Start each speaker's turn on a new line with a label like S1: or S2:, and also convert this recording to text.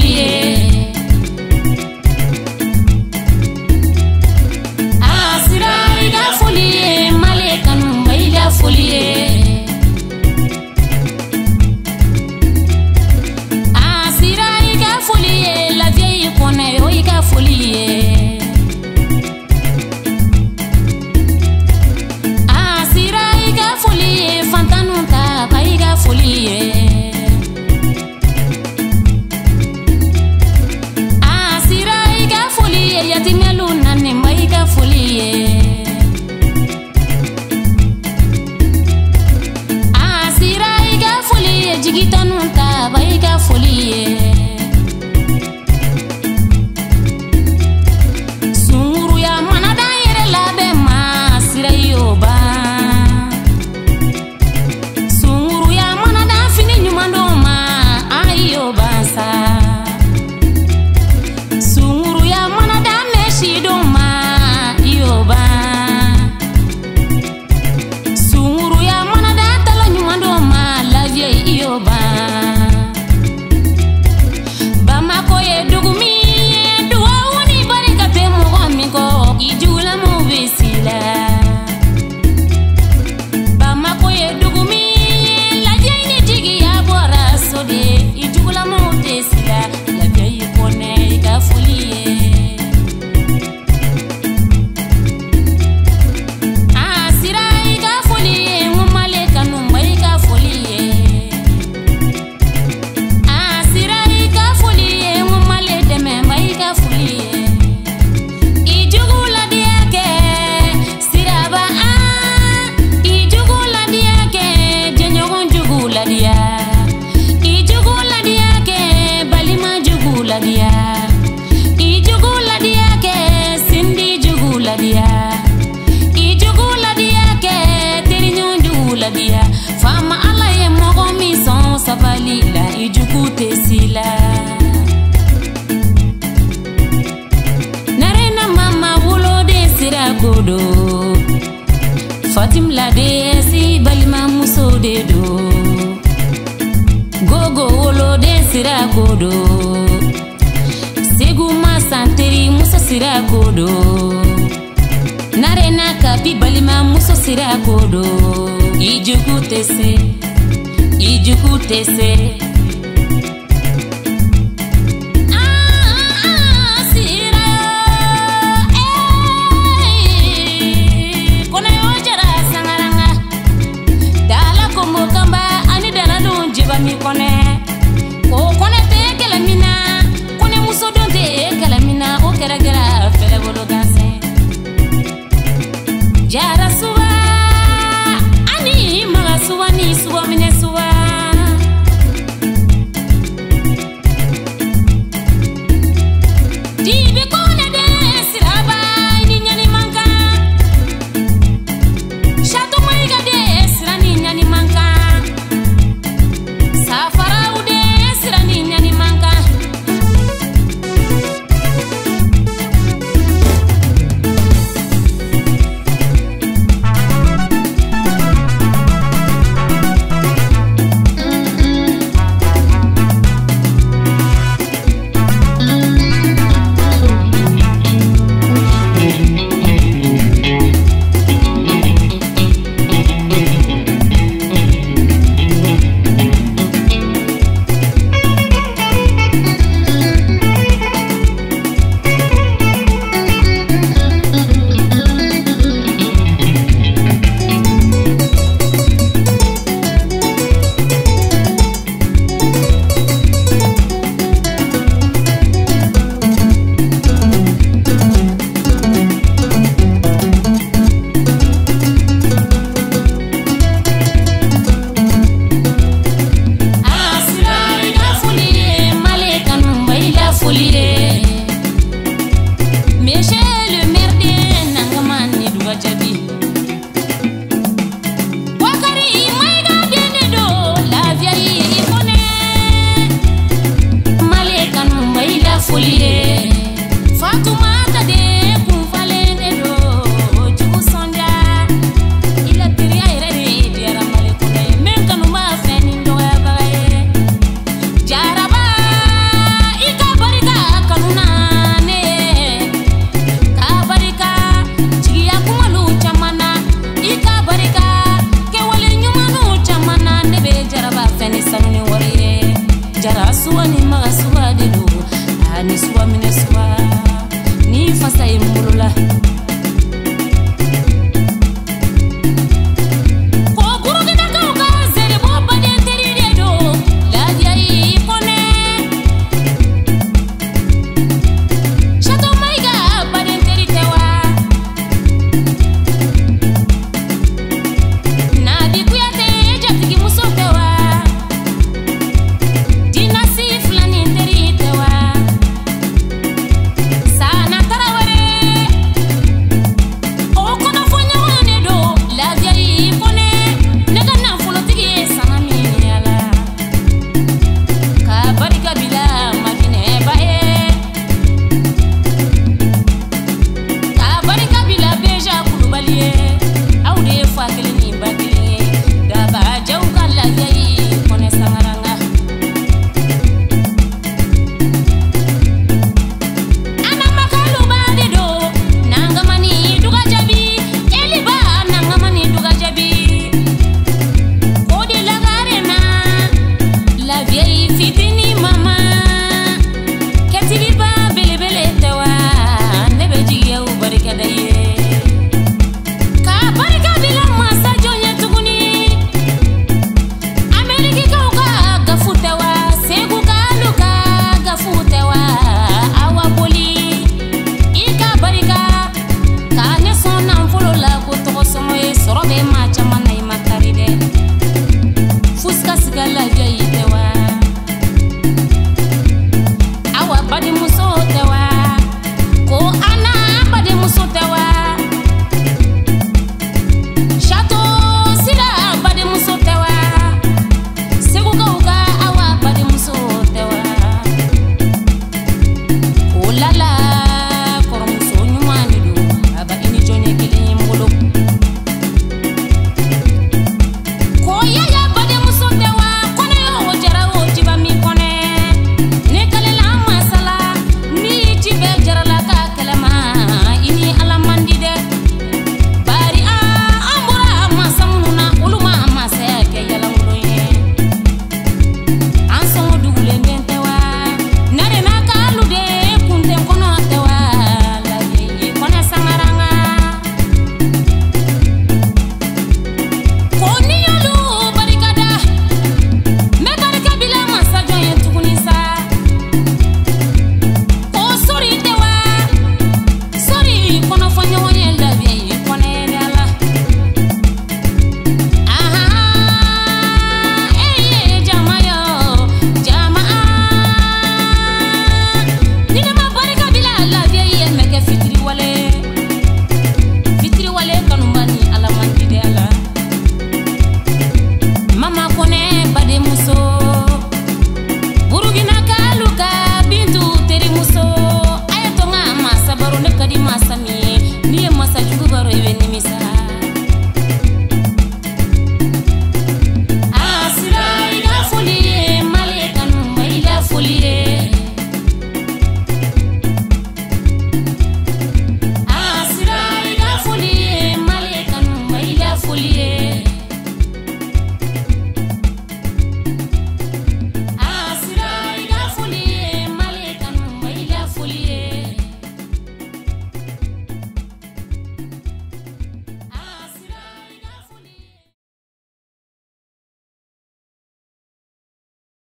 S1: Juliet. ladiya i jugu ladiya kɛ teriɲɔgɔn jugu ladiya faama ala ye mɔgɔ min sɔn sabali la i jugu tɛ si la narena mama woloden sira ko do fatimula de ɛsi balimamuso de do gogo woloden sira ko do segu ma santeri muso sira ko do En n'a ka bi balimamuso sira ko i